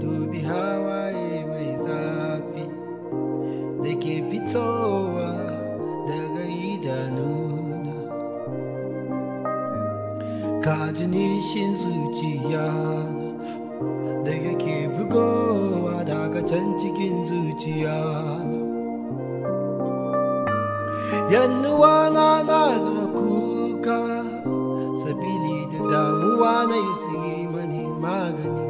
dubi hawaye mai zafi. Da ke fitowa daga idanuna. Ka ji nishin zuciya da yake bugowa daga can cikin na na kuka sabili da damuwa mani 那个你。